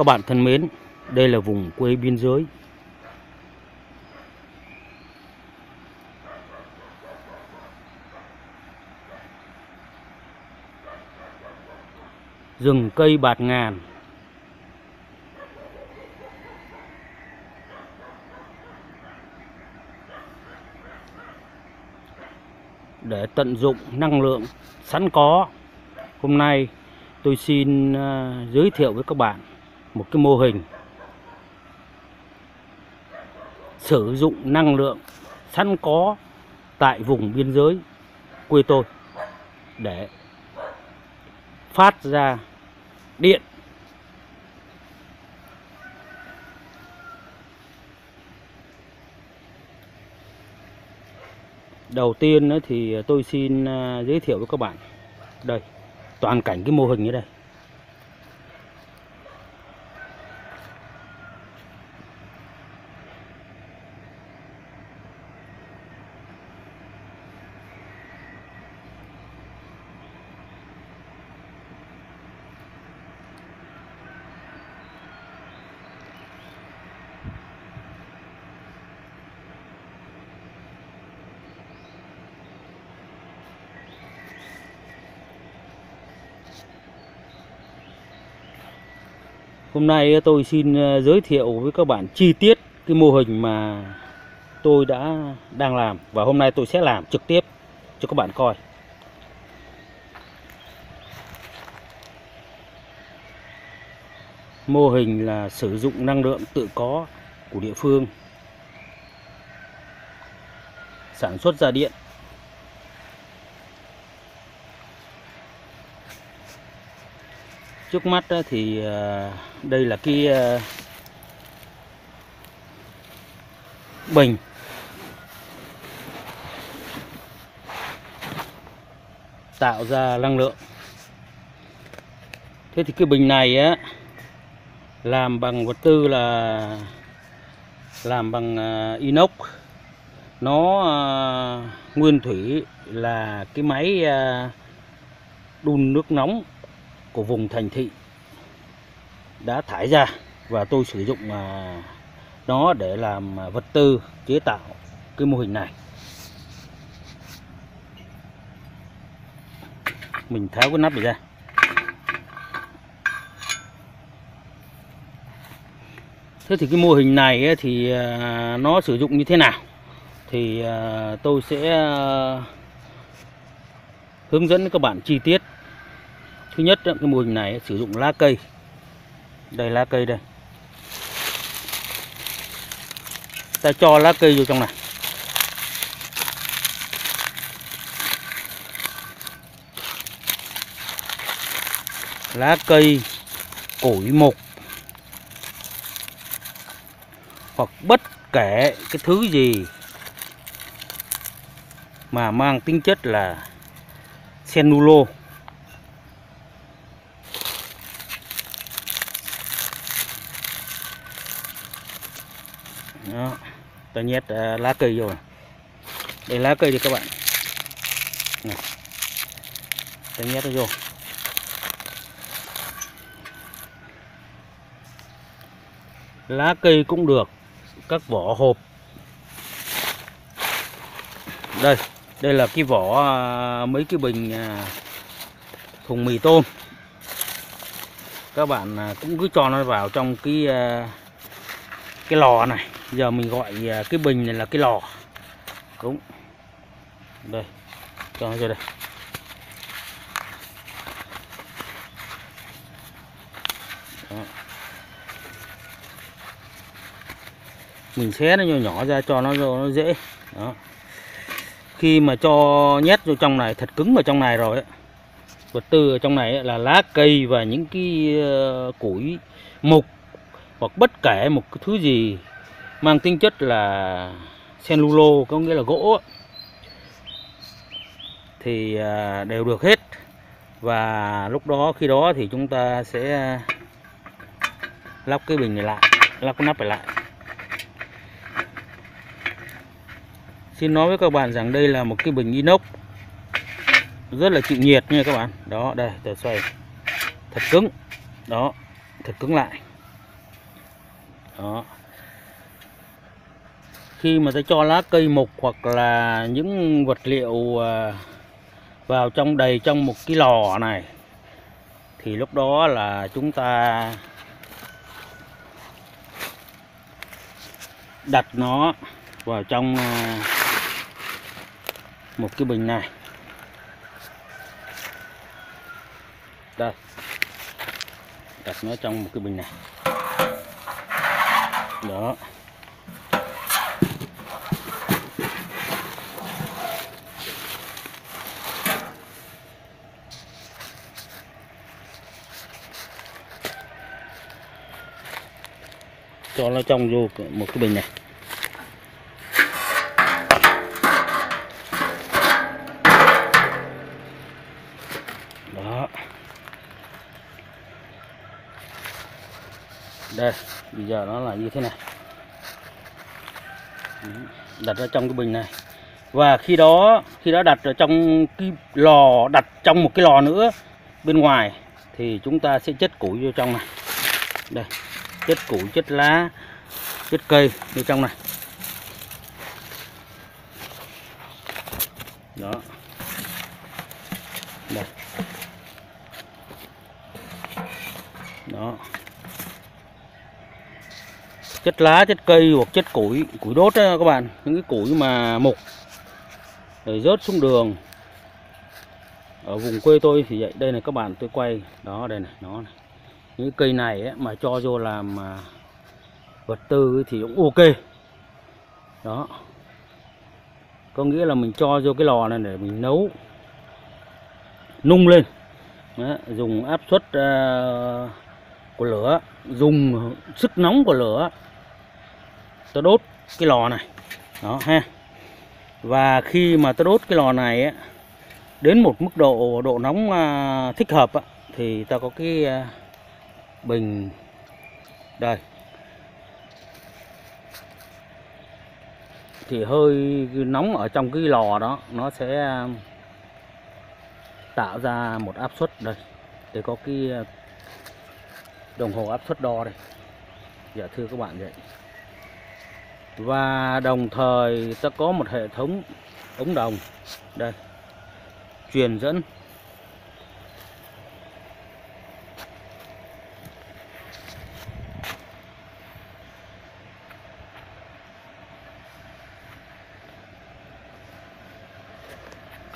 Các bạn thân mến, đây là vùng quê biên giới. Rừng cây bạt ngàn. Để tận dụng năng lượng sẵn có, hôm nay tôi xin à, giới thiệu với các bạn một cái mô hình sử dụng năng lượng sẵn có tại vùng biên giới quê tôi để phát ra điện. Đầu tiên thì tôi xin à, giới thiệu với các bạn đây, toàn cảnh cái mô hình như đây. Hôm nay tôi xin ờ, giới thiệu với các bạn chi tiết cái mô hình mà tôi đã, đang làm và hôm nay tôi sẽ làm trực tiếp cho các bạn coi. Mô hình là sử dụng năng lượng tự có của địa phương, sản xuất ra điện trước mắt thì ờ, đây là cái ờ, bình. Tạo ra năng lượng. Thế thì cái bình này á, làm bằng vật tư là, làm bằng ờ, inox. Nó nguyên thủy là cái máy đun nước nóng của vùng thành thị đã thải ra và tôi sử dụng à, nó để làm à, vật tư chế tạo cái mô hình này. Mình tháo cái nắp này ra. Thế thì cái mô hình này thì à, nó sử dụng như thế nào? Thì tôi sẽ hướng dẫn các bạn chi tiết thứ nhất, cái mô hình này sử dụng lá cây. Đây, lá cây đây. Ta cho lá cây vô trong này. Lá cây củi mục. Hoặc bất kể cái thứ gì mà mang tính chất là cenulo đó ta nhét uh, lá cây vô để đây lá cây đi các bạn. Này. nhét nó vô. Lá cây cũng được các vỏ hộp. Đây đây là cái vỏ ờ, mấy cái bình ờ, thùng mì tôm. Các bạn cũng cứ cho nó vào trong cái cái lò này giờ mình gọi à, cái bình này là cái lò. Đúng. Đây. Cho nó ra đây. Đó. mình xé nó nhỏ nhỏ ra cho nó nó dễ. Đó. Khi mà cho nhét vô trong này, thật cứng vào trong này rồi ấy. vật tư ở trong này là lá cây và những cái ờ, củi, mục hoặc bất kể một cái thứ gì mang tính chất là cellulo có nghĩa là gỗ thì à, đều được hết. Và lúc đó, khi đó thì chúng ta sẽ lắp cái bình này lại, lắp cái nắp này lại. Xin nói với các bạn rằng đây là một cái bình inox rất là chịu nhiệt nha các bạn. Đó, đây tờ xoay. Thật cứng. Đó, thật cứng lại. Đó khi mà ta cho lá cây mục hoặc là những vật liệu à, vào trong đầy trong một cái lò này, thì lúc đó là chúng ta đặt nó vào trong à, một cái bình này. Đây, đặt nó trong một cái bình này. Đó. Cho nó trong vô một cái bình này. Đó. Đây, bây giờ nó là như thế này. Đặt ra trong cái bình này. Và khi đó khi đó đặt ở trong cái lò, đặt trong một cái lò nữa bên ngoài thì chúng ta sẽ chất củi vô trong này. Đây chất củi chất lá chất cây bên trong này. Đó. Đây. Đó. Chất lá chất cây hoặc chất củi củi đốt đó các bạn, những cái củi mà mục. Rồi rớt xuống đường. Ở vùng quê tôi thì vậy. Đây này các bạn, tôi quay. Đó, đây này, nó này những cây này ấy, mà cho vô làm à, vật tư thì cũng ok. Đó. Có nghĩa là mình cho vô cái lò này để mình nấu nung lên. Đó, dùng áp suất uh, của lửa dùng sức nóng của lửa ta đốt cái lò này. Đó ha. Và khi mà ta đốt cái lò này ấy, đến một mức độ độ nóng uh, thích hợp ấy, thì ta có cái uh, bình. Đây. Thì hơi nóng ở trong cái lò đó, nó sẽ um, tạo ra một áp suất đây. Để có cái uh, đồng hồ áp suất đo đây. Dạ thưa các bạn vậy và đồng thời ta có một hệ thống ống đồng. Đây. Truyền dẫn.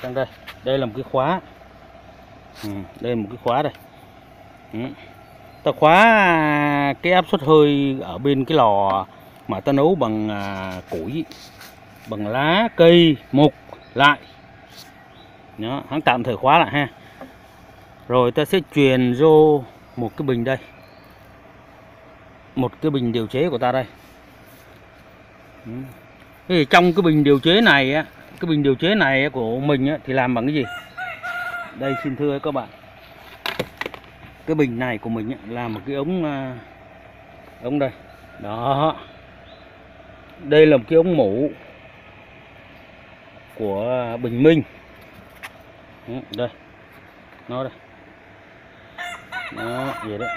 Sang đây đây là một cái khóa. Ừ, đây là một cái khóa đây. Ừ. ta khóa cái áp suất hơi ở bên cái lò mà ta nấu bằng à, củi bằng lá cây mục lại. Nó hắn tạm thời khóa lại ha. Rồi ta sẽ truyền vô một cái bình đây. Một cái bình điều chế của ta đây. Ừ. thì trong cái bình điều chế này á cái bình điều chế này của mình thì làm bằng cái gì? Đây, xin thưa các bạn. Cái bình này của mình là một cái ống à, ống đây. Đó. Đây là một cái ống mũ của bình minh. Ừ, đây. Nó đây. Nó vậy đấy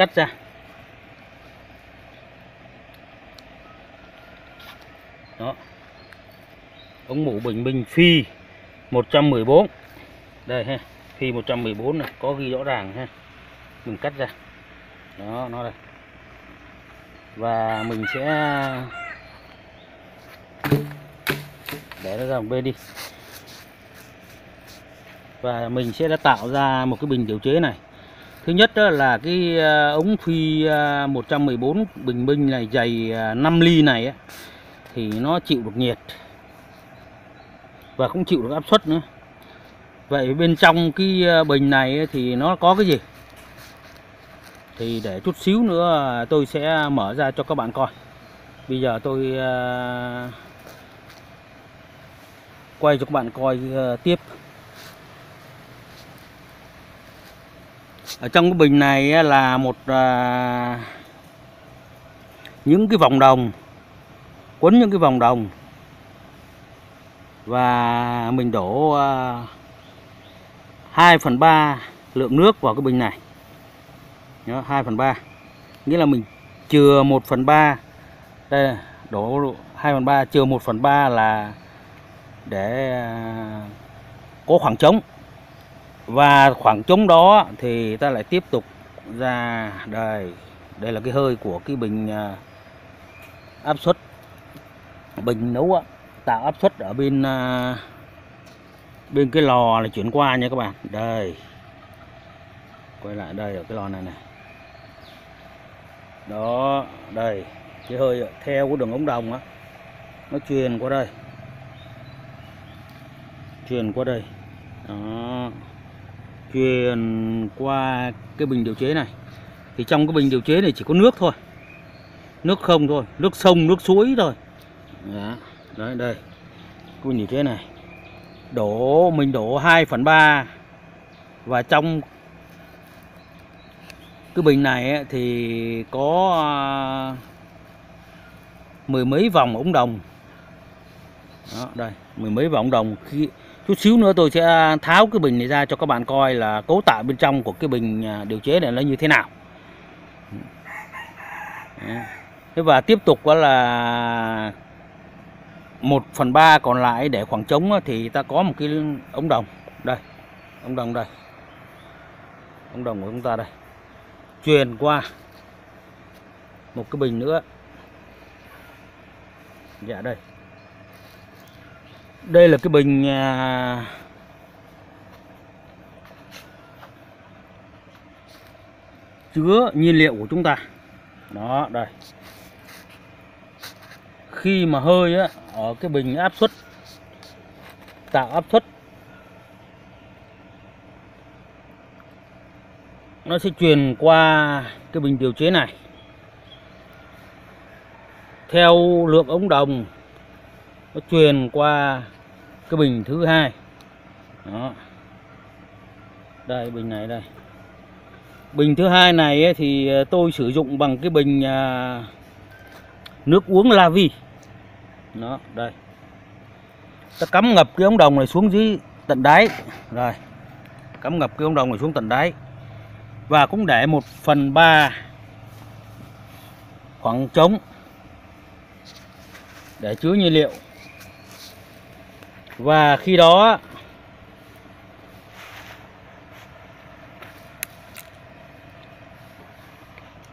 cắt ra. Đó ống mũ bình minh phi 114 đây ha, phi 114 này, có ghi rõ ràng ha. Mình cắt ra. Đó, nó đây. Và mình sẽ để nó ra một bên đi. Và mình sẽ đã tạo ra một cái bình điều chế này. Thứ nhất đó là cái ờ, ống phi ờ, 114 bình minh này dày ờ, 5 ly này thì nó chịu được nhiệt và cũng chịu được áp suất nữa. Vậy bên trong cái ờ, bình này thì nó có cái gì? Thì để chút xíu nữa ờ, tôi sẽ mở ra cho các bạn coi. Bây giờ tôi ờ, quay cho các bạn coi tiếp. Ở trong cái bình này là một những cái vòng đồng, quấn những cái vòng đồng và mình đổ ờ, 2 phần 3 lượng nước vào cái bình này. Đó, 2 phần 3 nghĩa là mình chừa 1 phần 3 đây là đổ 2 phần 3 chừa 1 phần 3 là để ờ, có khoảng trống. Và khoảng trống đó thì ta lại tiếp tục ra đây. Đây là cái hơi của cái bình ờ, áp suất bình nấu á, tạo áp suất ở bên à, bên cái lò là chuyển qua nha các bạn. Đây. Quay lại đây ở cái lò này này. Đó đây. Cái hơi theo cái đường ống đồng á. Nó truyền qua đây. Truyền qua đây. Đó. Truyền qua cái bình điều chế này. Thì trong cái bình điều chế này chỉ có nước thôi. Nước không thôi. Nước sông nước suối thôi. Đó đấy đây. Cái như thế này. Đổ mình đổ 2 phần 3 và trong cái bình này ấy, thì có à, mười mấy vòng ống đồng. Đó, đây mười mấy vòng đồng. Khi chút xíu nữa tôi sẽ tháo cái bình này ra cho các bạn coi là cấu tạo bên trong của cái bình à, điều chế này nó như thế nào. Thế và tiếp tục đó là một phần ba còn lại để khoảng trống thì ta có một cái ống đồng. Đây, ống đồng đây. Ống đồng của chúng ta đây. Truyền qua một cái bình nữa. Dạ đây. Đây là cái bình à, chứa nhiên liệu của chúng ta. Đó, đây khi mà hơi á, ở cái bình áp suất tạo áp suất nó sẽ truyền qua cái bình điều chế này. Theo lượng ống đồng nó truyền qua cái bình thứ hai. Đó. Đây bình này đây. Bình thứ hai này ấy, thì ờ, tôi sử dụng bằng cái bình à, nước uống la vi nó đây. Ta cắm ngập cái ống đồng này xuống dưới tận đáy. Rồi, cắm ngập cái ống đồng này xuống tận đáy. Và cũng để một phần ba khoảng trống để chứa nhiên liệu. Và khi đó,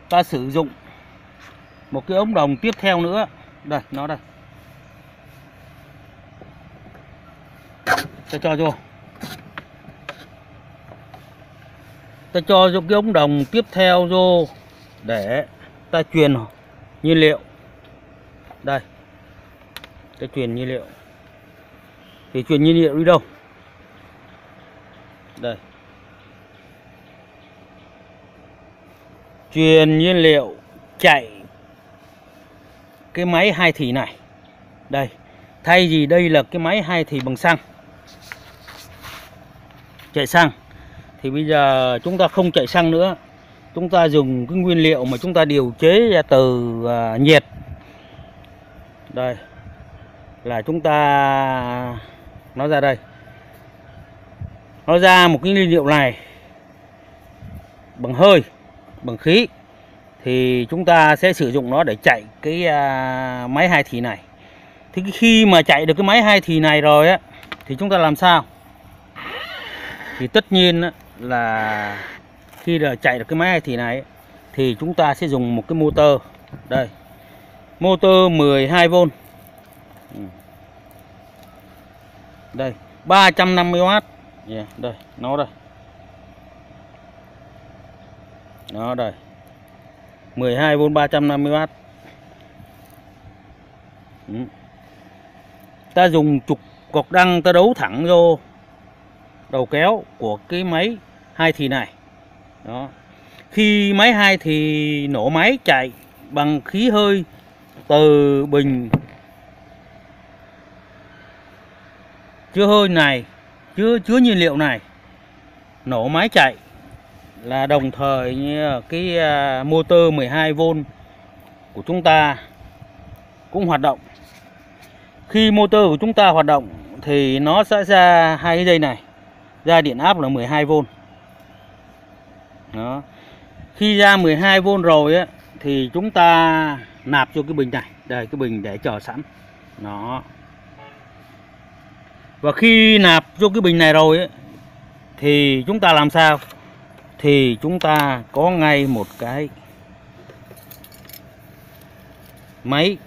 ta sử dụng một cái ống đồng tiếp theo nữa. Đây, nó đây. Ta cho vô. Ta cho vô cái ống đồng tiếp theo vô để ta truyền nhiên liệu. Đây. Ta truyền nhiên liệu. Thì truyền nhiên liệu đi đâu? Đây. Truyền nhiên liệu chạy cái máy hai thì này. Đây. Thay vì đây là cái máy hai thì bằng xăng chạy xăng. Thì bây giờ chúng ta không chạy xăng nữa. Chúng ta dùng cái nguyên liệu mà chúng ta điều chế ra từ à, nhiệt. Đây là chúng ta nó ra đây. Nó ra một cái nguyên liệu này bằng hơi bằng khí. Thì chúng ta sẽ sử dụng nó để chạy cái à, máy hai thì này. Thì khi mà chạy được cái máy hai thì này rồi á thì chúng ta làm sao? Thì tất nhiên là khi là chạy được cái máy hai thì này thì chúng ta sẽ dùng một cái motor. Đây motor 12V ừ. đây 350W yeah, dạ, đây nó đây. Nó đây. 12V 350W ừ. ta dùng trục cọc đăng ta đấu thẳng vô đầu kéo của cái máy hai thì này. Đó. Khi máy hai thì nổ máy chạy bằng khí hơi từ bình. Chứa hơi này, chứa chứa nhiên liệu này, nổ máy chạy là đồng thời như cái à, motor 12V của chúng ta cũng hoạt động. Khi motor của chúng ta hoạt động thì nó sẽ ra hai cái dây này ra điện áp là 12V đó. Khi ra 12V rồi á thì chúng ta nạp cho cái bình này. Đây cái bình để chờ sẵn. Nó và khi nạp vô cái bình này rồi ấy, thì chúng ta làm sao? Thì chúng ta có ngay một cái máy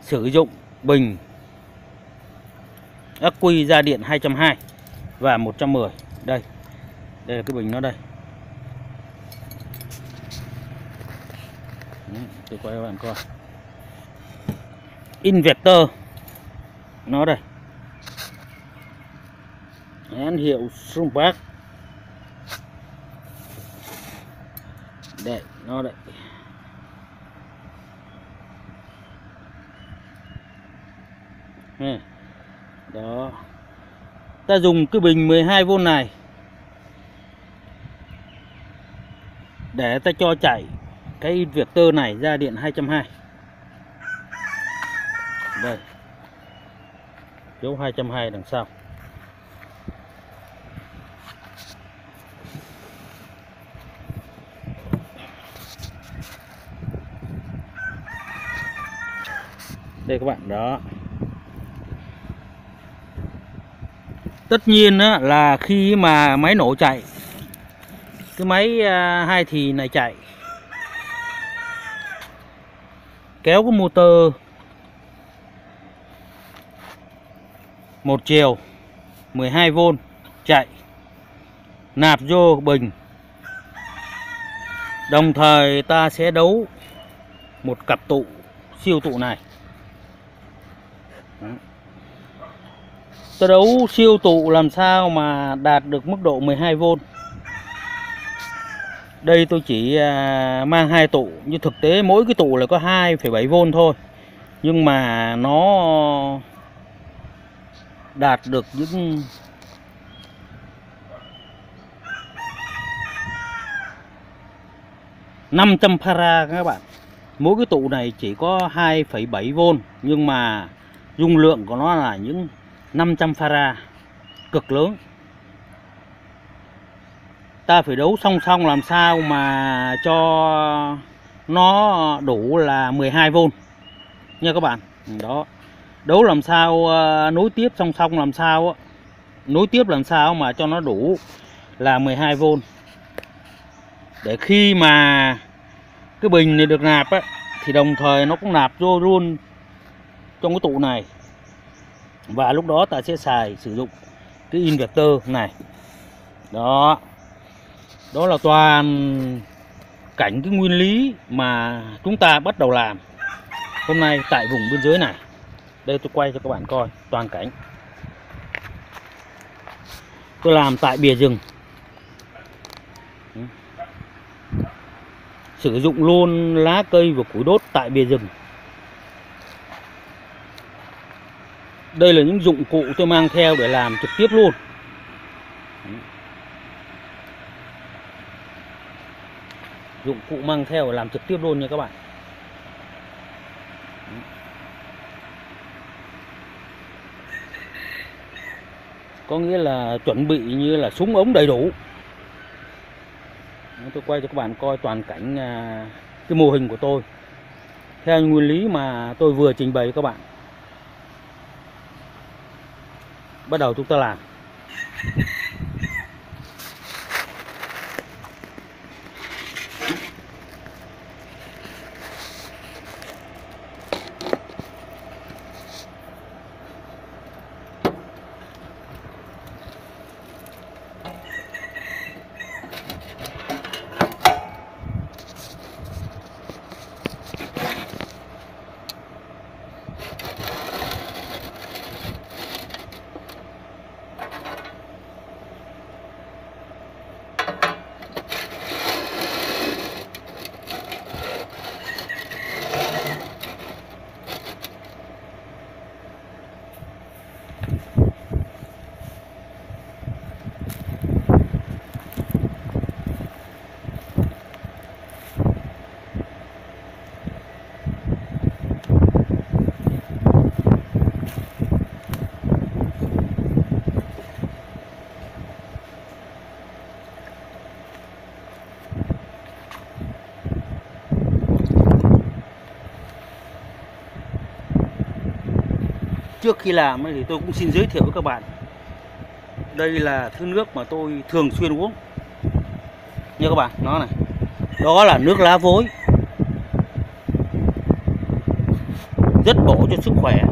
sử dụng bình ắc quy ra điện 220 và 110 đây. Đây là cái bình nó đây. Tôi quay cho bạn coi. Inverter. Nó đây. Nhãn hiệu Sumpak đây, nó đây Nè. đó ta dùng cái bình 12V này để ta cho chạy cái inverter này ra điện 220 đây. Dấu 220 đằng sau. Đây các bạn, đó. Tất nhiên á, là khi mà máy nổ chạy cái máy à, hai thì này chạy kéo cái motor một chiều 12V chạy nạp vô bình đồng thời ta sẽ đấu một cặp tụ siêu tụ này Đó tôi đấu siêu tụ làm sao mà đạt được mức độ 12V đây tôi chỉ à, mang hai tụ nhưng thực tế mỗi cái tụ là có 2,7V thôi. Nhưng mà nó đạt được những năm trăm para các bạn. Mỗi cái tụ này chỉ có 2,7V nhưng mà dung lượng của nó là những 500 fara cực lớn. Ta phải đấu song song làm sao mà cho nó đủ là 12V nha các bạn. Ừ, đó. Đấu làm sao ờ, nối tiếp song song làm sao á, nối tiếp làm sao mà cho nó đủ là 12V để khi mà cái bình này được nạp á, thì đồng thời nó cũng nạp vô luôn trong cái tụ này và lúc đó ta sẽ xài, sử dụng cái inverter này. Đó. Đó là toàn cảnh cái nguyên lý mà chúng ta bắt đầu làm hôm nay tại vùng biên giới này. Đây tôi quay cho các bạn coi, toàn cảnh. Tôi làm tại bìa rừng. Sử dụng luôn lá cây và củi đốt tại bìa rừng. Đây là những dụng cụ tôi mang theo để làm trực tiếp luôn. Dụng cụ mang theo để làm trực tiếp luôn nha các bạn. Có nghĩa là chuẩn bị như là súng ống đầy đủ. Tôi quay cho các bạn coi toàn cảnh à, cái mô hình của tôi. Theo nguyên lý mà tôi vừa trình bày với các bạn. Bắt đầu chúng ta làm. Trước khi làm ấy thì tôi cũng xin giới thiệu với các bạn. Đây là thứ nước mà tôi thường xuyên uống. Nha các bạn, nó này. Đó là nước lá vối. Rất bổ cho sức khỏe.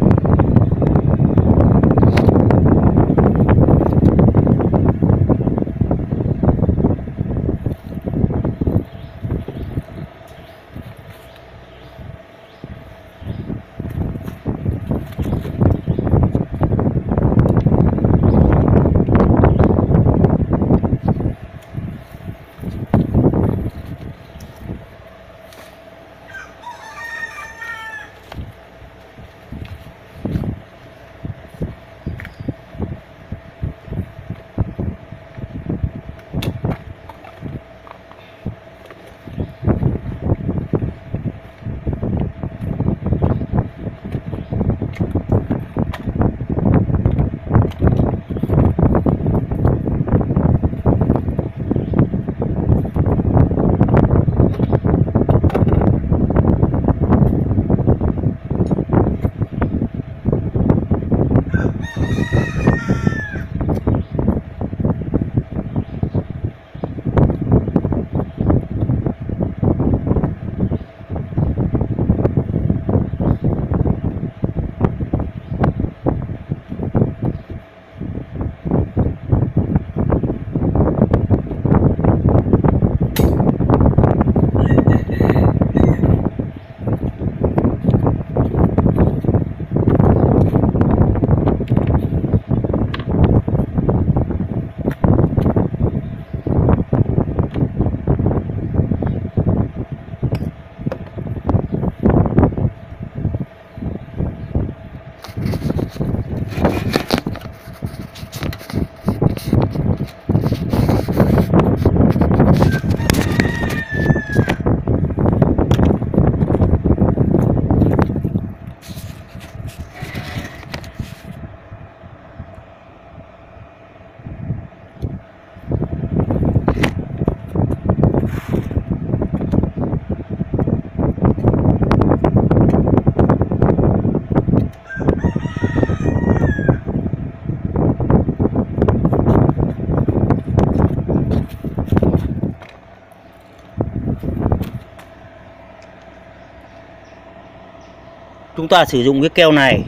Chúng ta sử dụng cái keo này.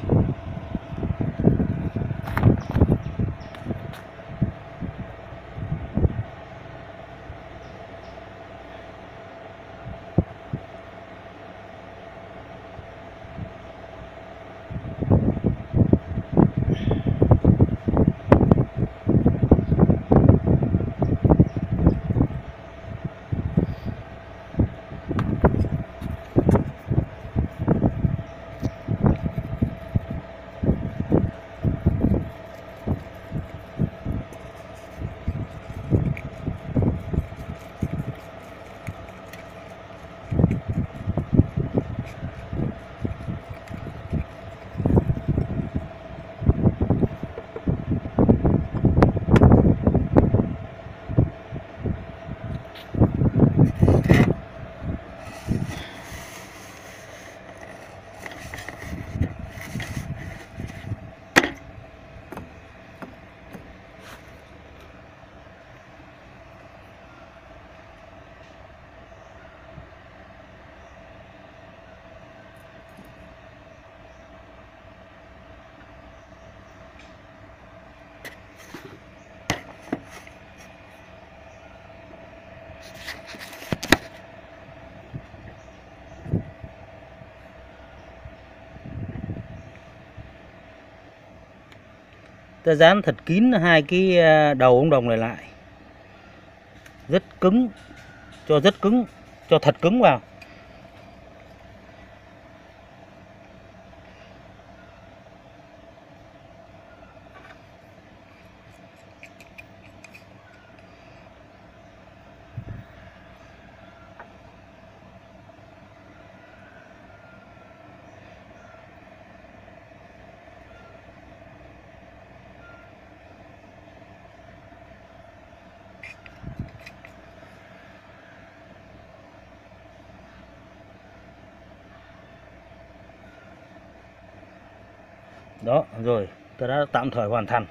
Ta dán thật kín hai cái ờ, đầu ống đồng này lại. Rất cứng, cho rất cứng, cho thật cứng vào. Tôi ta đã tạm thời hoàn thành.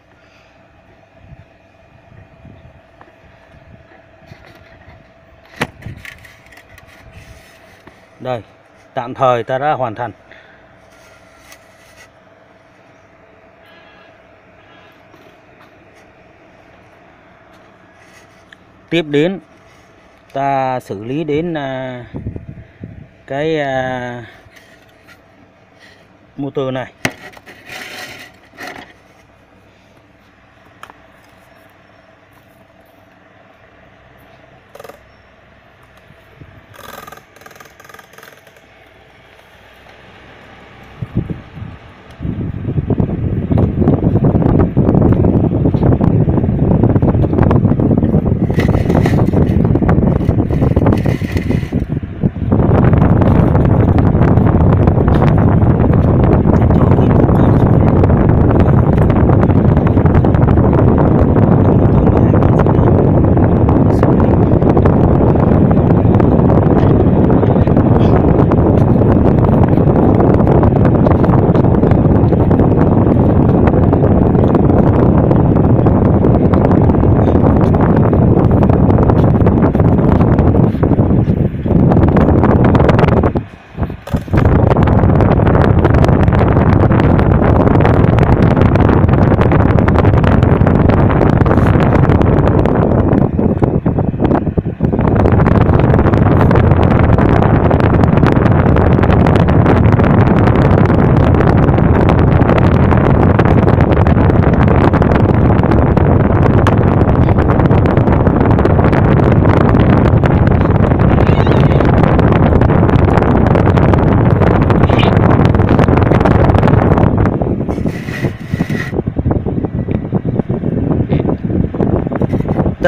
Đây, tạm thời ta đã hoàn thành. Tiếp đến, ta xử lý đến à, cái à, motor này.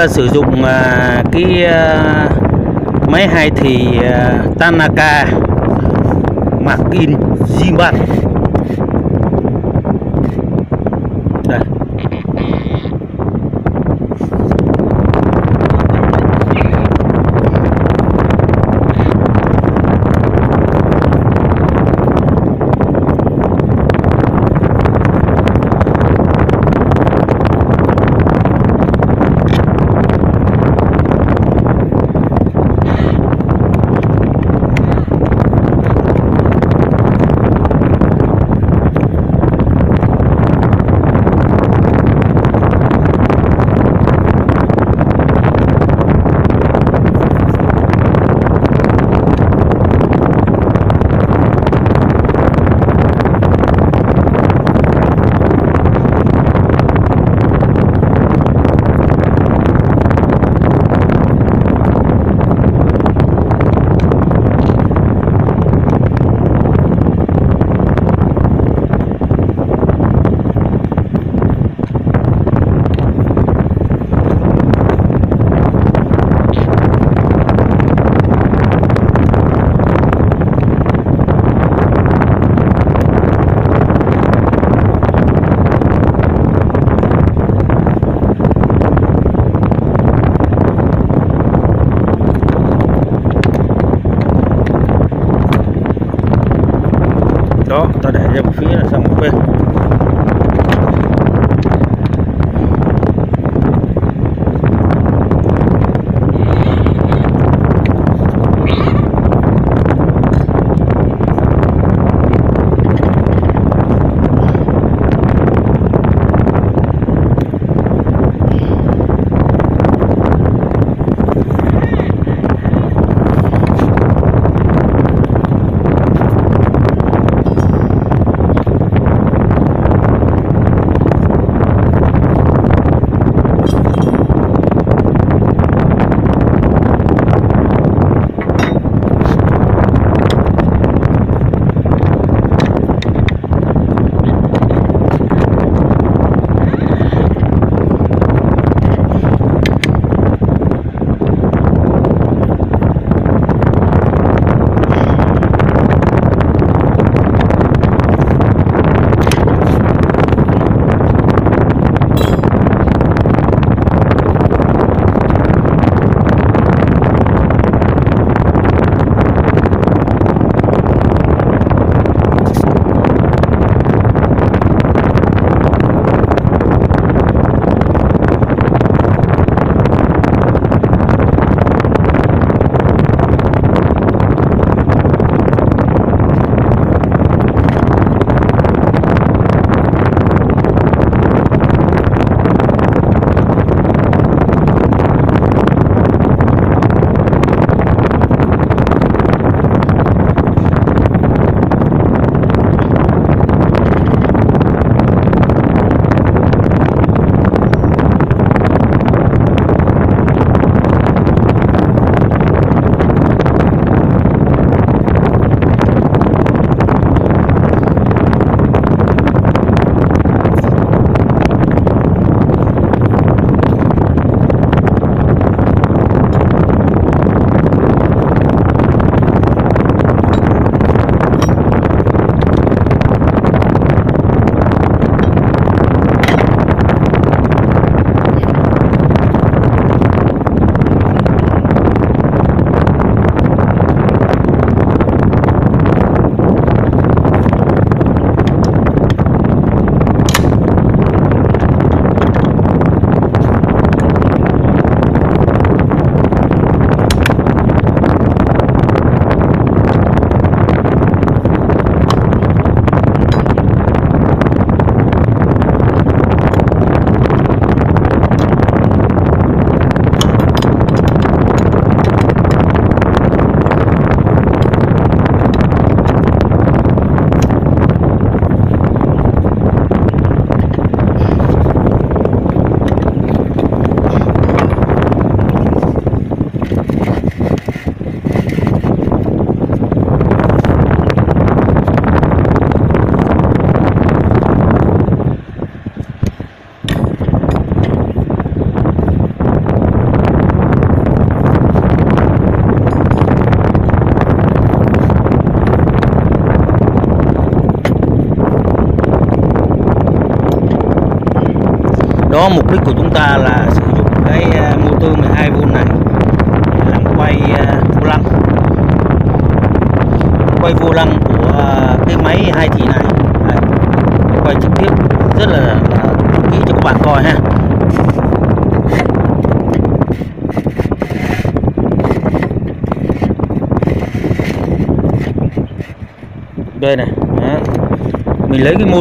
Ta sử dụng à, cái à, máy hai thì à, Tanaka mặc in Ziman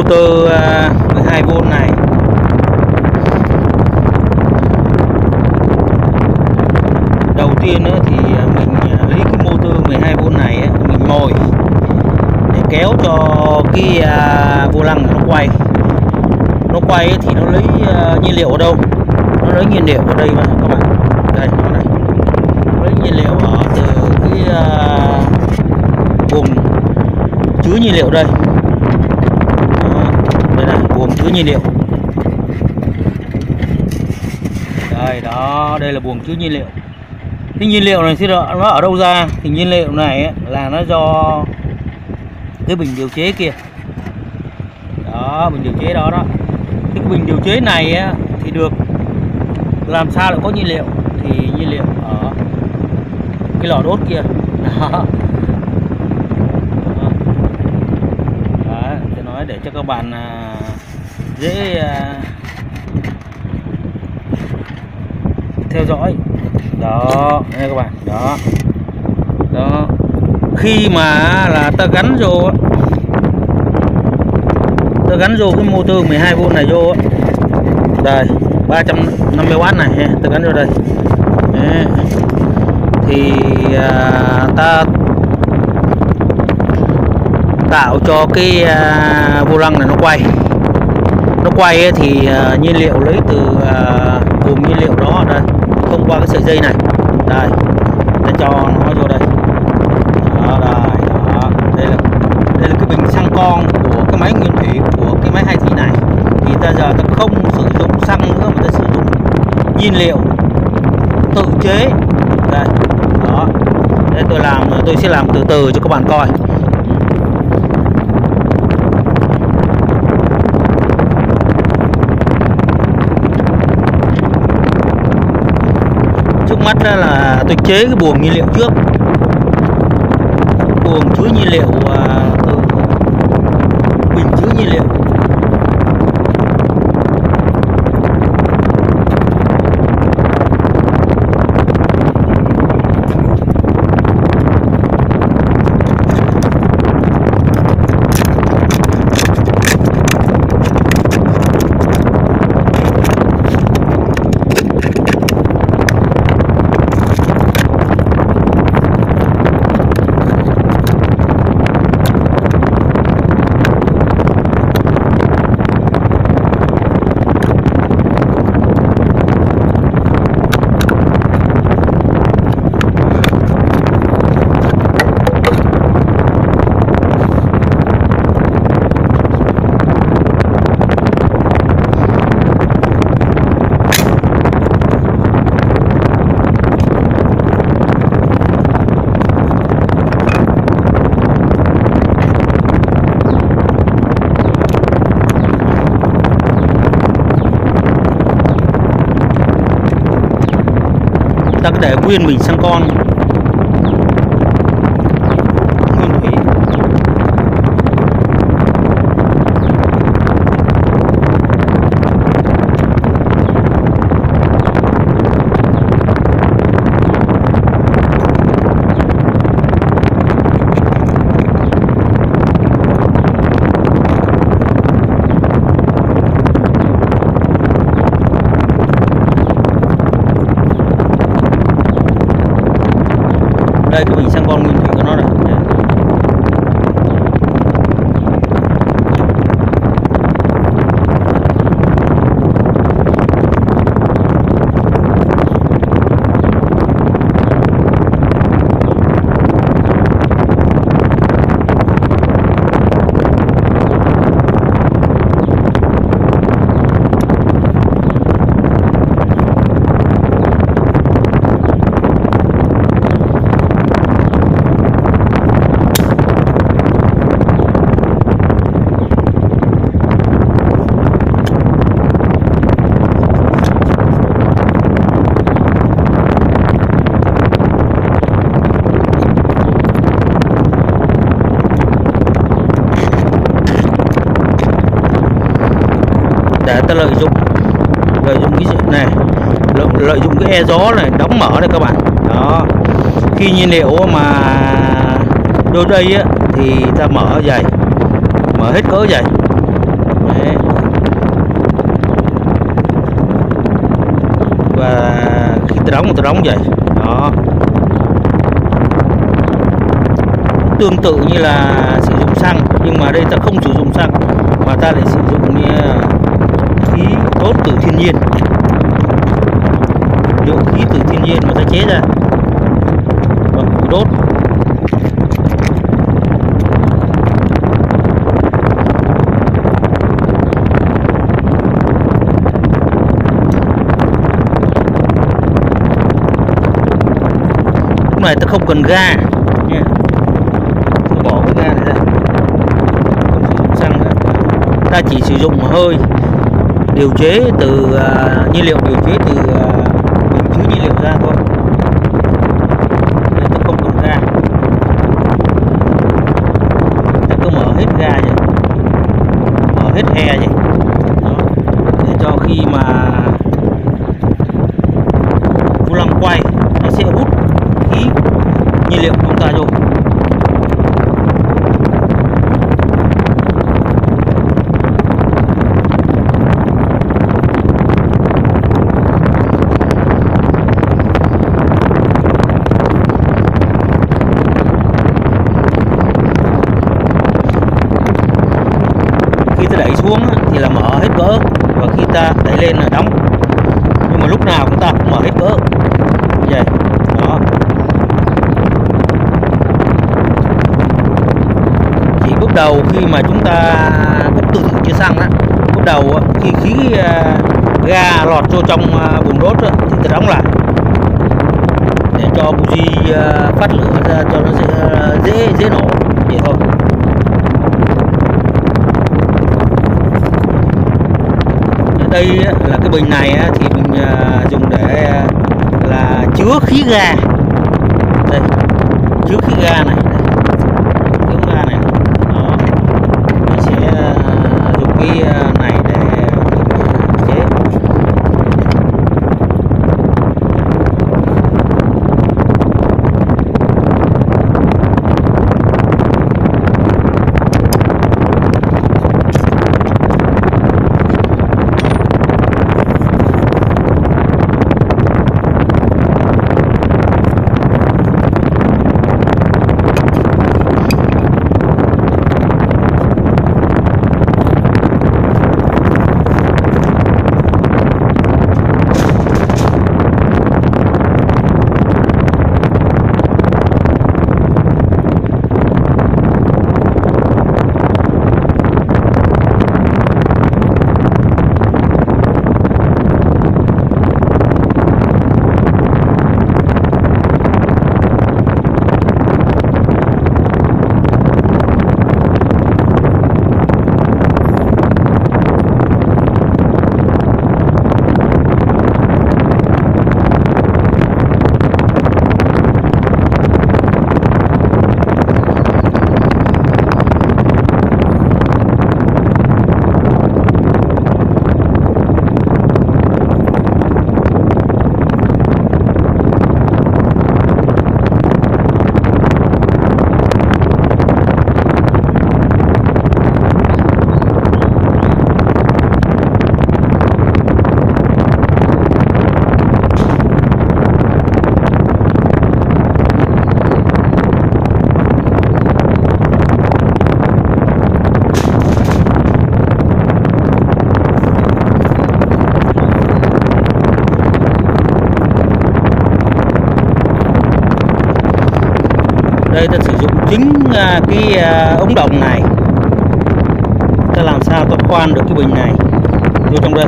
motor à, 12V này. Đầu tiên thì à, mình à, lấy cái motor 12V này mình mồi để kéo cho cái vô lăng nó quay. Nó quay thì nó lấy nhiên liệu ở đâu? Nó lấy nhiên liệu ở đây mà, các bạn. Đây, nó này nó lấy nhiên liệu ở từ cái vùng chứa nhiên liệu đây đó, đây này buồng chứa nhiên liệu. Đây đó đây là buồng chứa nhiên liệu. Cái nhiên liệu này thì nó ở đâu ra? Thì nhiên liệu này ấy, là nó do cái bình điều chế kia. Đó bình điều chế đó đó. Cái bình điều chế này ấy, thì được làm sao lại có nhiên liệu? Thì nhiên liệu ở cái lò đốt kia. Đó. Đó. Tôi nói để cho các bạn à, dễ à, theo dõi. Đó nghe các bạn đó. Đó. Khi mà là ta gắn vô ta gắn vô cái motor 12V này vô đây 350W này ha, ta gắn vô đây. Đấy. thì à, ta tạo cho cái à, vô lăng này nó quay nó quay ấy, thì ờ, nhiên liệu lấy từ ờ, à, vùng nhiên liệu đó đây thông qua cái sợi dây này. Đây ta cho nó vô đây. Đó đây đó. Đây là đây là cái bình xăng con của cái máy nguyên thủy của cái máy hai chỉ này. Thì ta giờ ta không sử dụng xăng nữa mà ta sử dụng nhiên liệu tự chế. Đây đó. Đây tôi làm tôi sẽ làm từ từ cho các bạn coi trước mắt đó là tôi chế cái buồng nhiên liệu trước. Buồng chứa nhiên liệu à, từ bình chứa nhiên liệu. Khuyên mình sang con. Khe gió này đóng mở đây các bạn. Đó. Khi nhiên liệu mà đôi đây á, thì ta mở dày. Mở hết cỡ dày. Đấy. và khi ta đóng ta đóng dày. Đó. Tương tự như là sử dụng xăng nhưng mà đây ta không sử dụng xăng mà ta lại sử dụng như khí tốt từ thiên nhiên lượng khí từ thiên nhiên mà ta chế ra. Vâng, Bằng củi đốt. Lúc này ta không cần ga. Nha. Bỏ cái ga này ra. Không sử dụng xăng nữa. Ta chỉ sử dụng hơi điều chế từ uh, nhiên liệu điều chế từ uh, liệu ra thôi. Nên tôi không cần ra, tôi cứ mở hết ga vậy. Mở hết he vậy đó để cho khi mà vô lăng quay nó sẽ hút khí nhiên liệu của chúng ta vô khi ta đẩy xuống á, thì là mở hết cỡ và khi ta đẩy lên là đóng nhưng mà lúc nào chúng ta cũng mở hết cỡ vậy đó chỉ bước đầu khi mà chúng ta cũng tự thử chưa xăng á bước đầu á, khi khí à, ga lọt vô trong à, buồng đốt thì ta đóng lại. Để cho buji à, phát lửa ra cho nó dễ à, dễ, dễ nổ. Vậy thôi. Đây là cái bình này thì mình dùng để là chứa khí ga. Đây chứa khí ga này. Ống đồng này. Ta làm sao ta khoan được cái bình này? Vô trong đây.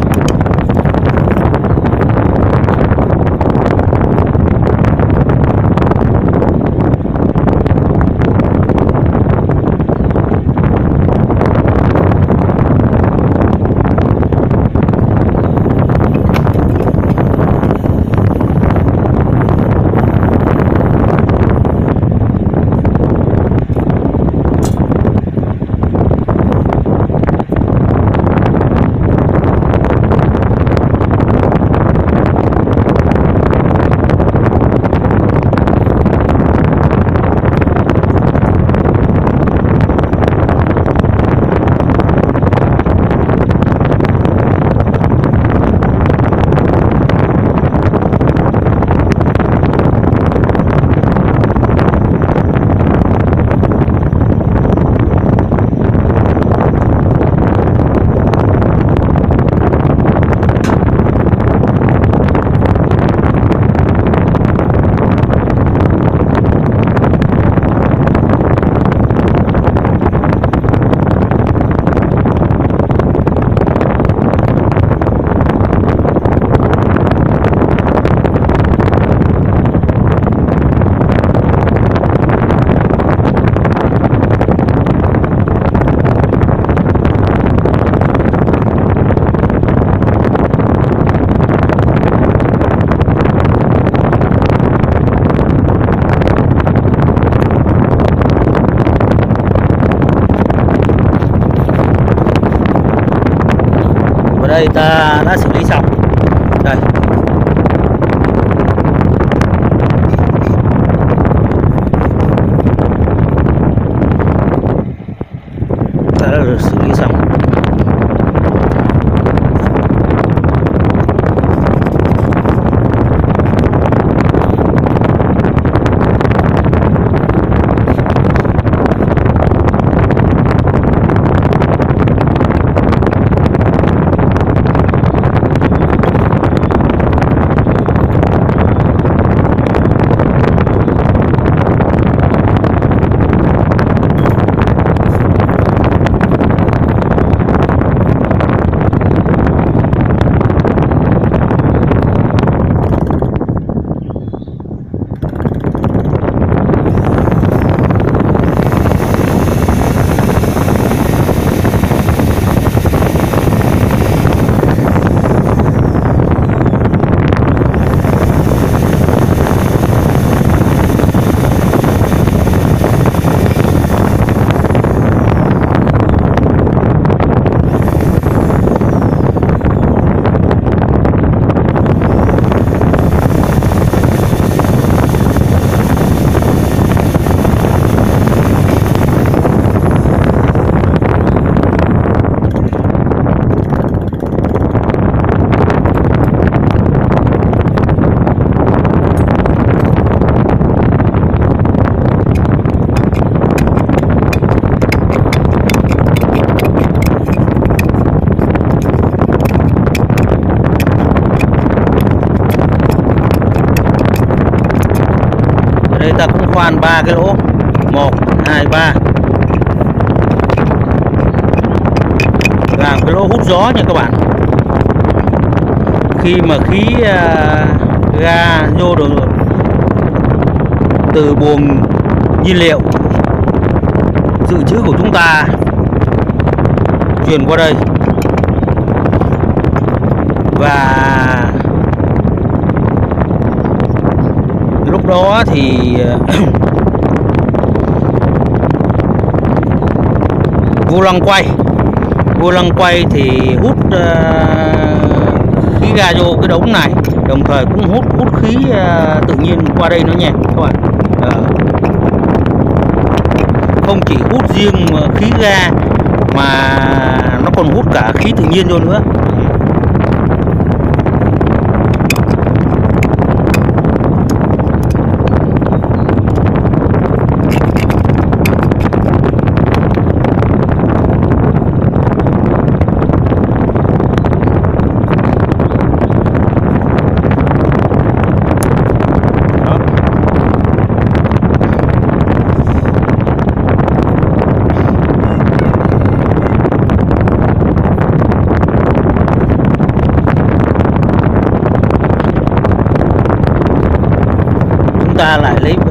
Đây ta đã xử lý xong đây ta đã được xử lý xong ở đây ta cũng khoan ba cái lỗ. Một hai ba. Làm cái lỗ hút gió nha các bạn. Khi mà khí uh, ga vô được từ buồng nhiên liệu dự trữ của chúng ta truyền qua đây. Và lúc đó thì ờ, vô lăng quay. Vô lăng quay thì hút uh, khí ga vô cái đống này đồng thời cũng hút hút khí uh, tự nhiên qua đây nó nha các bạn. Uh, không chỉ hút riêng khí ga mà nó còn hút cả khí tự nhiên vô nữa. Ta lại lấy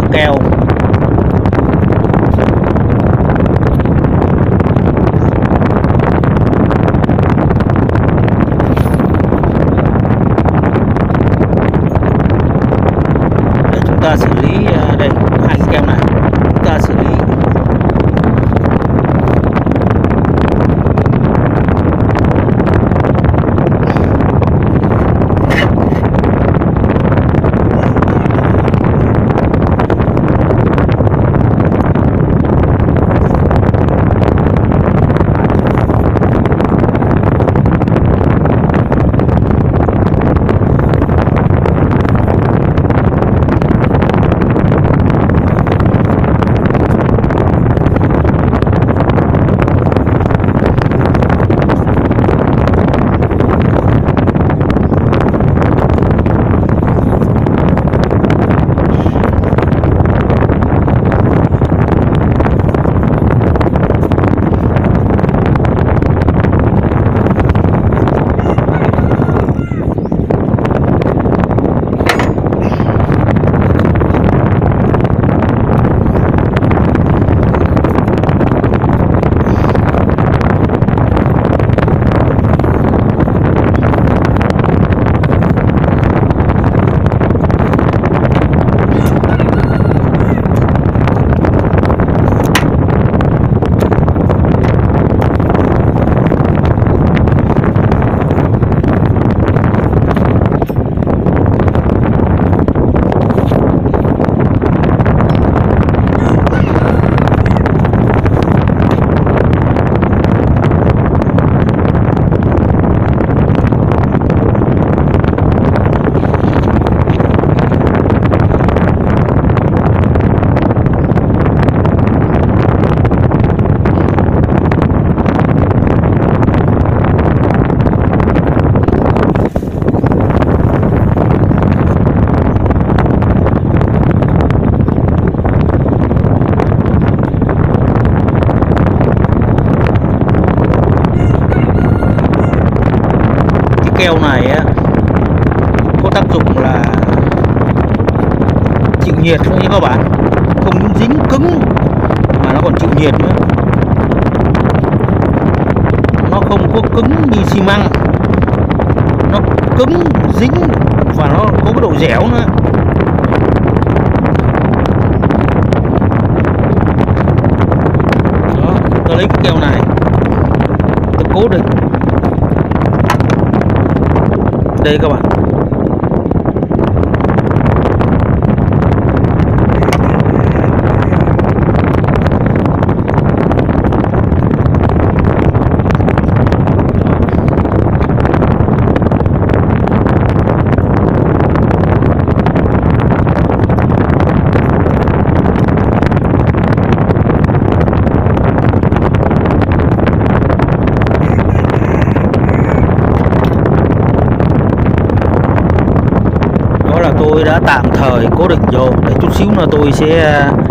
xíu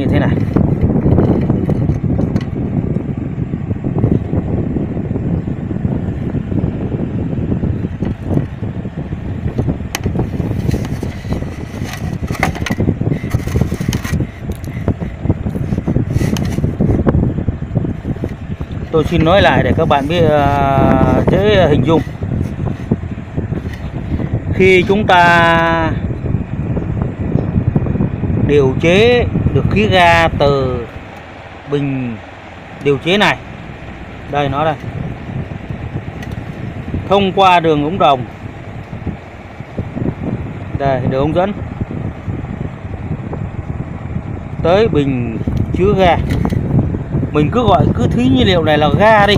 như thế này. Tôi xin nói lại để các bạn biết à, dễ hình dung. Khi chúng ta điều chế được khí ga từ bình điều chế này. Đây, nó đây. Thông qua đường ống đồng đây, đường ống dẫn. Tới bình chứa ga. Mình cứ gọi, cứ thí nhiên liệu này là ga đi.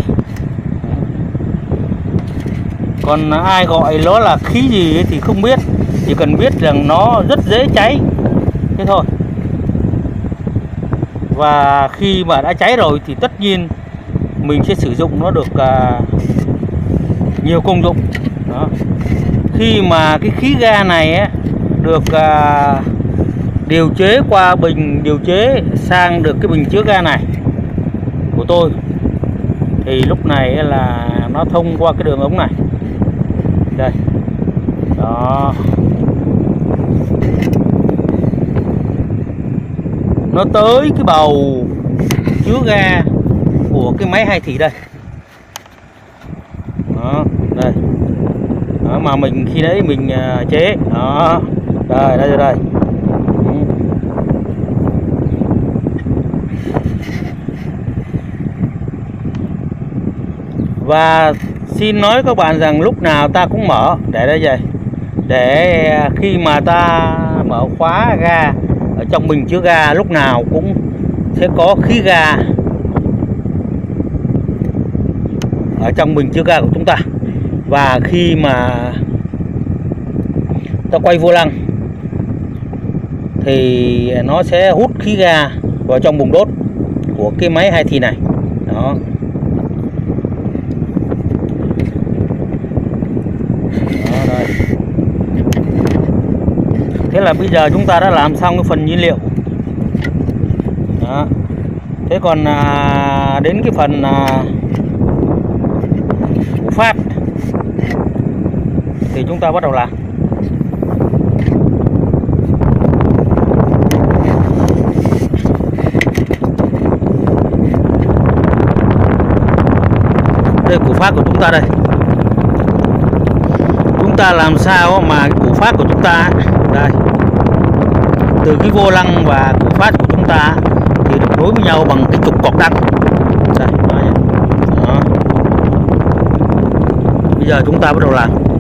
Còn ai gọi nó là khí gì thì không biết. Chỉ cần biết rằng nó rất dễ cháy. Thế thôi và khi mà đã cháy rồi thì tất nhiên mình sẽ sử dụng nó được à, nhiều công dụng. Đó. khi mà cái khí ga này ấy, được à, điều chế qua bình điều chế sang được cái bình chứa ga này của tôi thì lúc này là nó thông qua cái đường ống này. Đây. Đó. Nó tới cái bầu chứa ga của cái máy hai thì đây. Đó đây. Đó, mà mình khi đấy mình à, chế. Đó đây đây đây, đây. Và xin nói các bạn rằng lúc nào ta cũng mở. Để đây vậy. Để khi mà ta mở khóa ga ở trong bình chứa ga lúc nào cũng sẽ có khí ga. Ở trong bình chứa ga của chúng ta. Và khi mà ta quay vô lăng, thì nó sẽ hút khí ga vào trong bùng đốt của cái máy hai thì này. Đó đó đây thế là bây giờ chúng ta đã làm xong cái phần nhiên liệu. Đó. thế còn à, đến cái phần à, phát thì chúng ta bắt đầu làm. Đây củ phát của chúng ta đây. Chúng ta làm sao mà cái củ phát của chúng ta đây từ cái vô lăng và củ phát của chúng ta thì được nối với nhau bằng cái trục cọc đăng. Đây, đó. bây giờ chúng ta bắt đầu làm.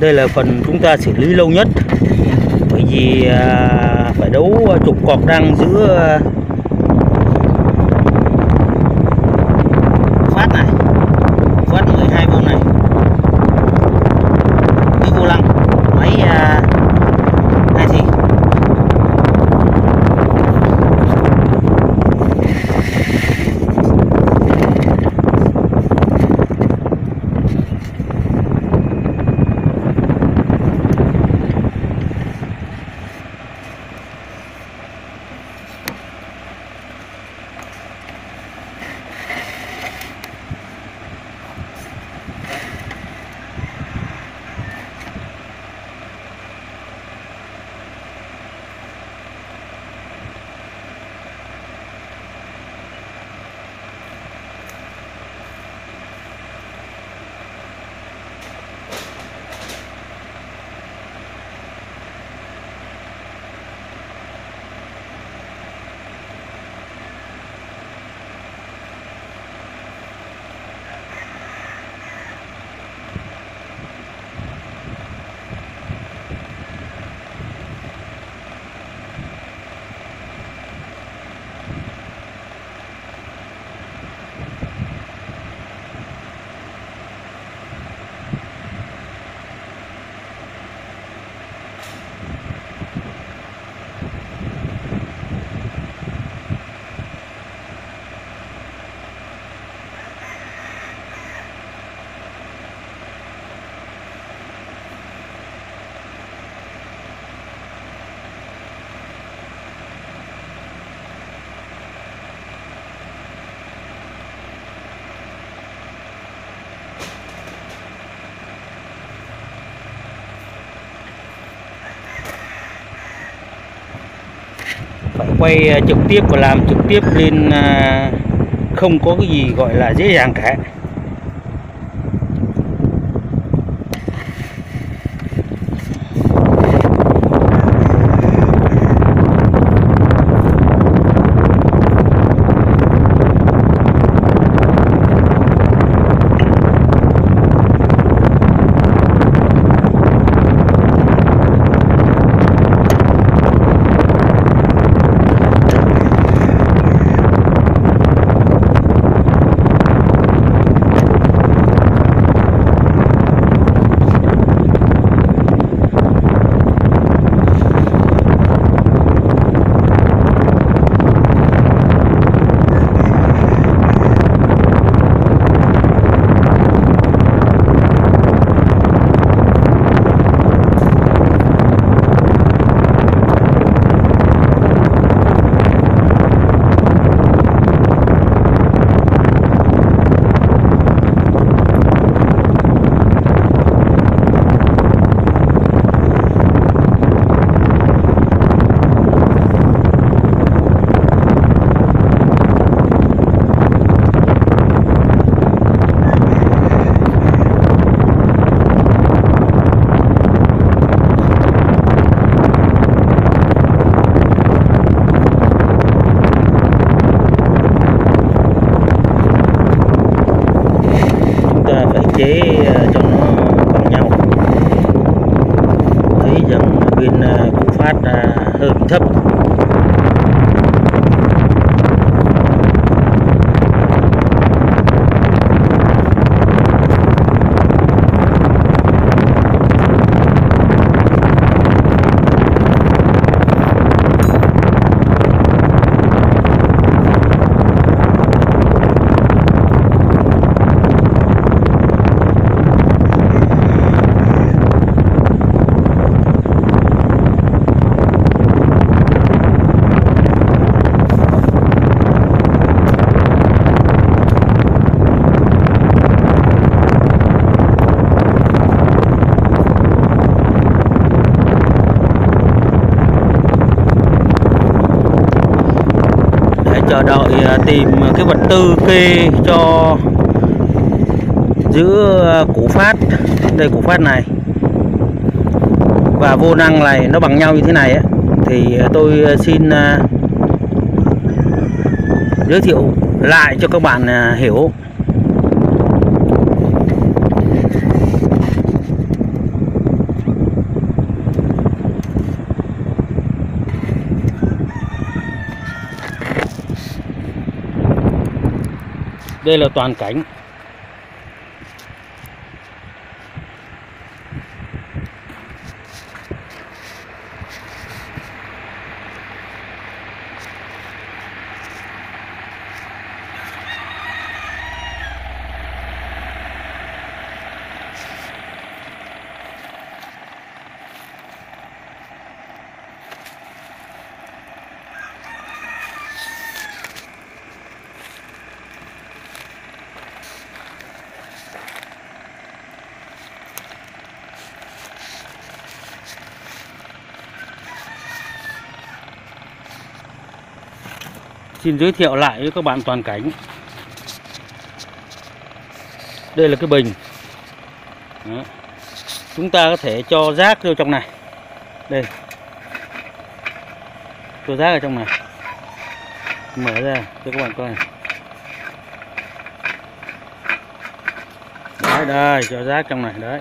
Đây là phần chúng ta xử lý lâu nhất. Bởi vì à, phải đấu trục cọc đang giữa à, quay ờ, trực tiếp và làm trực tiếp nên ờ, không có cái gì gọi là dễ dàng cả. Tư kê cho giữ ờ, củ phát. Đây củ phát này. Và vô năng này nó bằng nhau như thế này ấy, thì ờ, tôi ờ, xin giới thiệu lại cho các bạn hiểu. Đây là toàn cảnh. Xin giới thiệu lại với các bạn toàn cảnh. Đây là cái bình. Đó. Chúng ta có thể cho rác vô trong này. Đây. Cho rác ở trong này. Mở ra cho các bạn coi. Đấy, đây, cho rác trong này, đấy.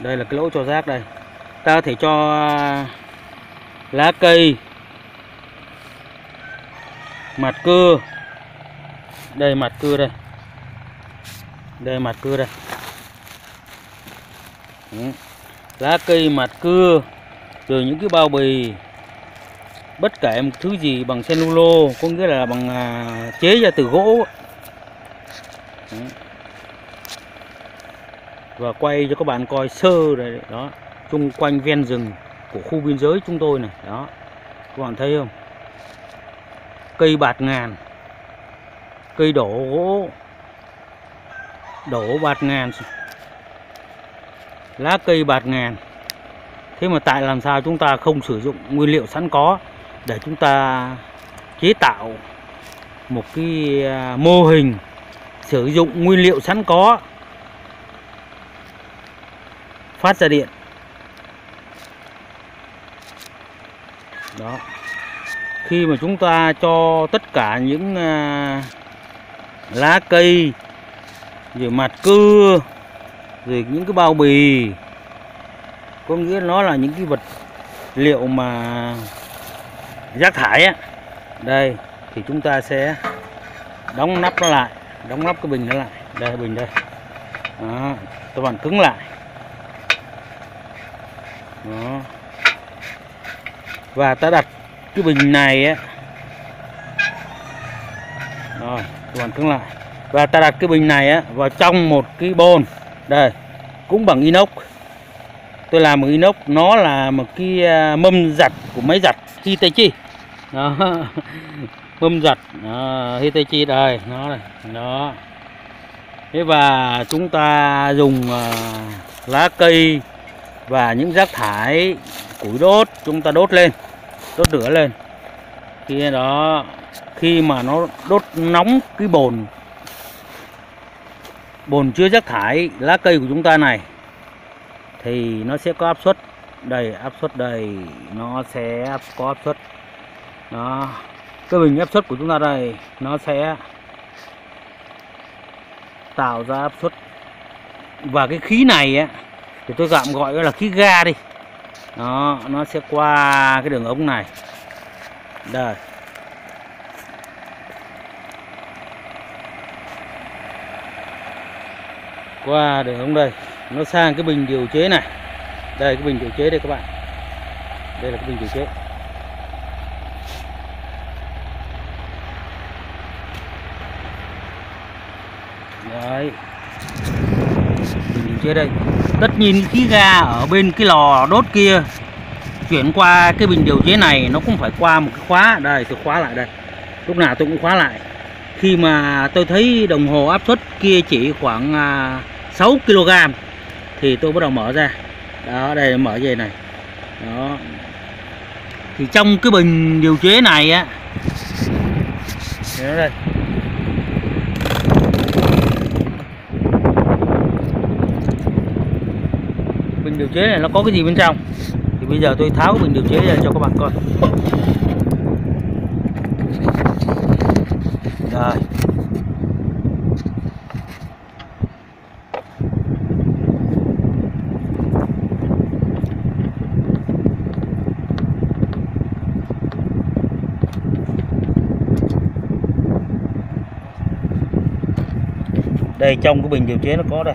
Đây là cái lỗ cho rác đây. Ta có thể cho lá cây mặt cưa. Đây mặt cưa đây. Đây mặt cưa đây. Lá cây mặt cưa rồi những cái bao bì. Bất kể một thứ gì bằng cellulo có nghĩa là bằng à, chế ra từ gỗ. Và quay cho các bạn coi sơ này đó. Chung quanh ven rừng của khu biên giới chúng tôi này đó. Các bạn thấy không? Cây bạt ngàn. Cây đổ gỗ đổ bạt ngàn. Lá cây bạt ngàn. Thế mà tại làm sao chúng ta không sử dụng nguyên liệu sẵn có để chúng ta chế tạo một cái à, mô hình sử dụng nguyên liệu sẵn có? Phát ra điện đó khi mà chúng ta cho tất cả những à, lá cây rồi mặt cưa rồi những cái bao bì có nghĩa nó là những cái vật liệu mà rác thải á. Đây thì chúng ta sẽ đóng nắp nó lại đóng nắp cái bình nó lại. Đây bình đây. Đó các bạn cứng lại. Đó. Và ta đặt cái bình này á. Rồi các bạn cứng lại. Và ta đặt cái bình này á vào trong một cái bồn. Đây cũng bằng inox. Tôi làm bằng inox nó là một cái à, mâm giặt của máy giặt Hitachi. Đó. Mâm giặt đó, Hitachi đây nó này đó. Thế và chúng ta dùng uh, lá cây và những rác thải củi đốt chúng ta đốt lên đốt lửa lên. Khi đó, khi mà nó đốt nóng cái bồn bồn chứa rác thải, lá cây của chúng ta này, thì nó sẽ có áp suất. Đây, áp suất đây, nó sẽ có áp suất. Đó, cái bình áp suất của chúng ta đây, nó sẽ tạo ra áp suất. Và cái khí này á, thì tôi tạm gọi là khí ga đi đó, nó sẽ qua cái đường ống này. Đây. Qua đường ống đây. Nó sang cái bình điều chế này. Đây, cái bình điều chế đây các bạn. Đây là cái bình điều chế. Đấy. Bình điều chế đây tất nhiên khí ga ở bên cái lò đốt kia, chuyển qua cái bình điều chế này, nó cũng phải qua một cái khóa. Đây, tôi khóa lại đây. Lúc nào tôi cũng khóa lại. Khi mà tôi thấy đồng hồ áp suất kia chỉ khoảng à, 6 kg thì tôi bắt đầu mở ra. Đó, đây, mở về này. Đó. Thì trong cái bình điều chế này á đây. Chế này nó có cái gì bên trong? Thì bây giờ tôi tháo bình điều chế ra cho các bạn coi. Rồi. Đây, trong cái bình điều chế nó có đây.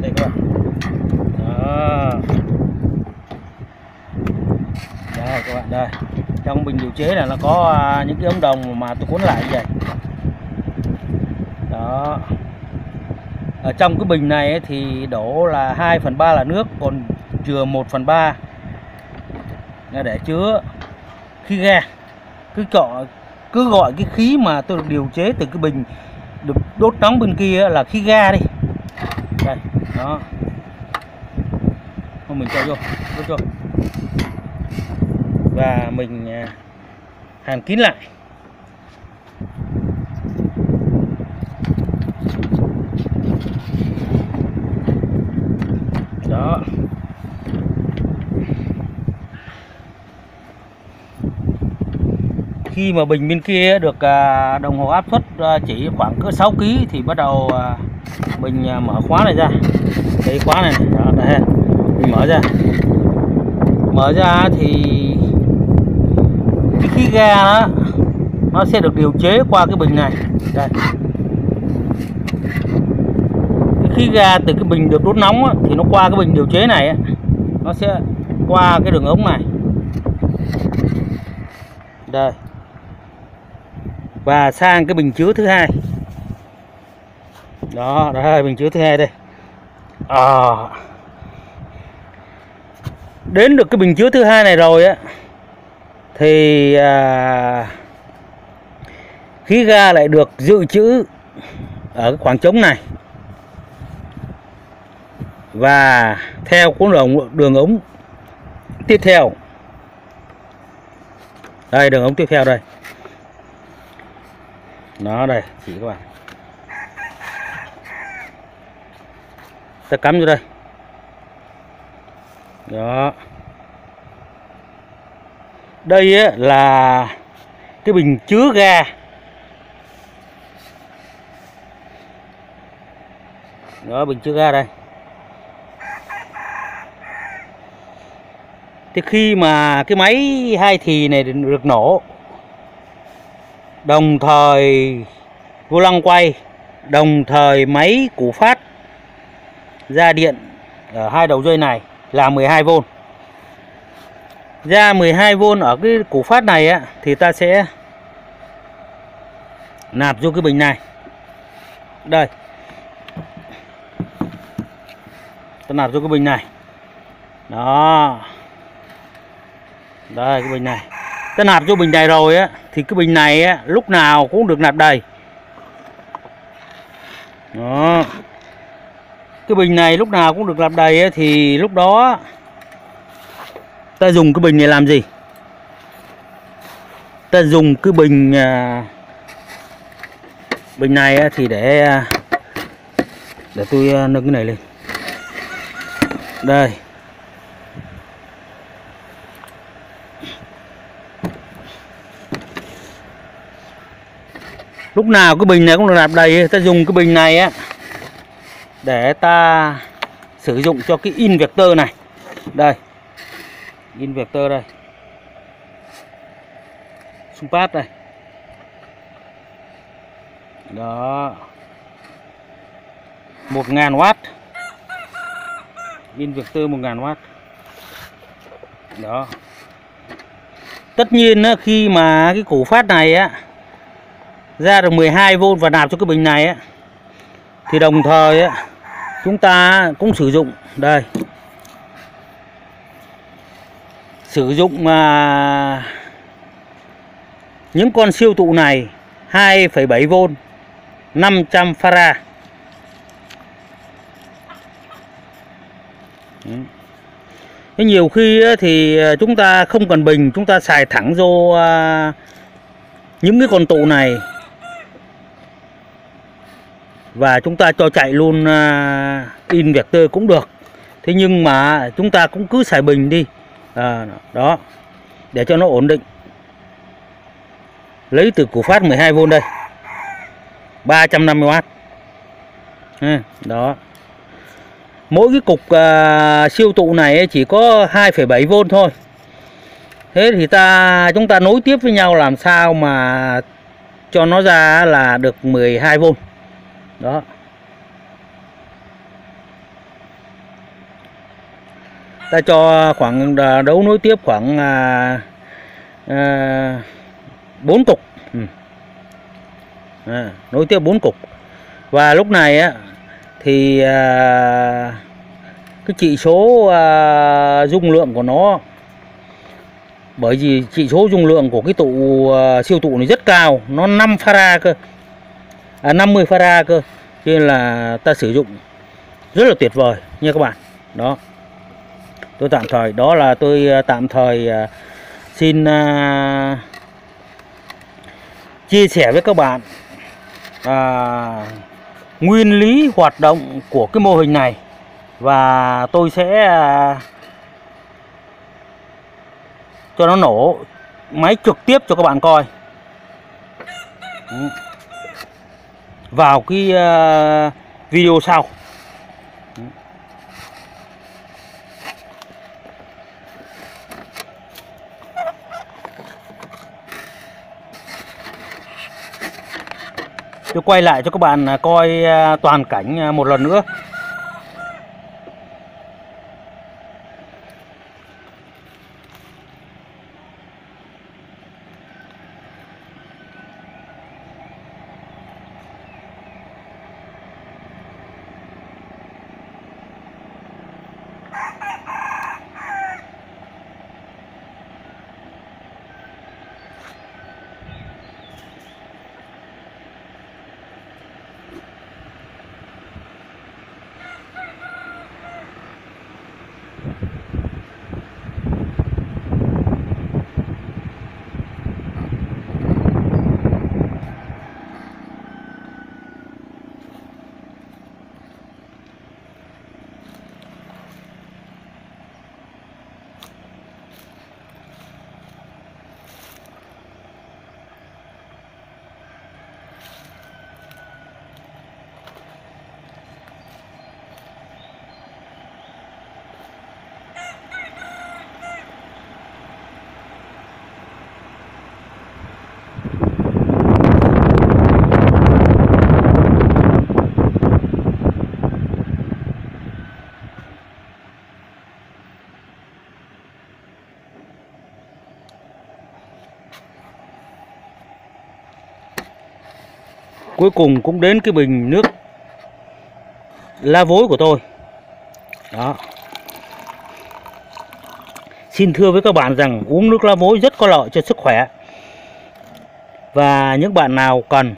đây các bạn đó đây các bạn đây trong bình điều chế là nó có à, những cái ống đồng mà tôi cuốn lại như vậy. Đó. Ở trong cái bình này ấy thì đổ là 2 phần 3 là nước, còn chừa 1 phần 3 để chứa khí ga. Cứ chọn cứ gọi cái khí mà tôi được điều chế từ cái bình được đốt nóng bên kia là khí ga đi. Đây, đó. Thôi mình cho vô đốt vô và mình à, hàn kín lại đó khi mà bình bên kia được à, đồng hồ áp suất à, chỉ khoảng cỡ 6 kg thì bắt đầu à, mình mở khóa này ra cái khóa này, này. Đó, đây. mình mở ra mở ra thì cái khí ga đó nó sẽ được điều chế qua cái bình này. Đây. Cái khí ga từ cái bình được đốt nóng á, thì nó qua cái bình điều chế này á, nó sẽ qua cái đường ống này. Đây. Và sang cái bình chứa thứ hai. Đó đây bình chứa thứ hai đây. À. đến được cái bình chứa thứ hai này rồi á thì à, khí ga lại được dự trữ ở khoảng trống này. Và theo cuốn đường đường ống tiếp theo. Đây đường ống tiếp theo đây. Nó đây chỉ các bạn. Ta cắm vô đây. Đó đây ấy, là cái bình chứa ga. Đó bình chứa ga đây. Thì khi mà cái máy hai thì này được nổ đồng thời vô lăng quay đồng thời máy củ phát ra điện ở hai đầu dây này là 12V ra 12V ở cái củ phát này á thì ta sẽ nạp vô cái bình này. Đây. Ta nạp vô cái bình này. Đó. Đây cái bình này. Ta nạp vô bình này rồi á thì cái bình này á lúc nào cũng được nạp đầy. Đó. Cái bình này lúc nào cũng được nạp đầy á, thì lúc đó ta dùng cái bình này làm gì? Ta dùng cái bình à, bình này á, thì để à, để tôi à, nâng cái này lên. Đây. Lúc nào cái bình này cũng được nạp đầy ta dùng cái bình này á để ta sử dụng cho cái inverter này. Đây inverter đây. Xung phát đây. Đó. 1000W inverter 1000W đó. Tất nhiên khi mà cái cổ phát này á, ra được 12V và nạp cho cái bình này á, thì đồng thời á, chúng ta cũng sử dụng. Đây. Sử dụng à, những con siêu tụ này 2,7V 500 farad. Thế nhiều khi thì à, chúng ta không cần bình chúng ta xài thẳng vô à, những cái con tụ này. Và chúng ta cho chạy luôn à, inverter cũng được. Thế nhưng mà chúng ta cũng cứ xài bình đi à, đó. Để cho nó ổn định. Lấy từ củ phát 12V đây. 350W à, ừ, đó. Mỗi cái cục à, siêu tụ này chỉ có 2,7V thôi. Thế thì ta chúng ta nối tiếp với nhau làm sao mà cho nó ra là được 12V đó. Ta cho khoảng à, đấu nối tiếp khoảng à, à, 4 cục. Ừ. à, nối tiếp 4 cục. Và lúc này á thì à, cái chỉ số à, dung lượng của nó bởi vì chỉ số dung lượng của cái tụ à, siêu tụ này rất cao nó 5 farad cơ. À, 50 farad cơ. Cho nên là ta sử dụng rất là tuyệt vời nha các bạn. Đó tôi tạm thời đó là tôi à, tạm thời à, xin à, chia sẻ với các bạn à, nguyên lý hoạt động của cái mô hình này. Và tôi sẽ cho nó nổ máy trực tiếp cho các bạn coi. Vào cái video sau. Tôi quay lại cho các bạn à, coi à, toàn cảnh à, một lần nữa. Cuối cùng cũng đến cái bình nước lá vối của tôi. Đó. Xin thưa với các bạn rằng uống nước lá vối rất có lợi cho sức khỏe. Và những bạn nào cần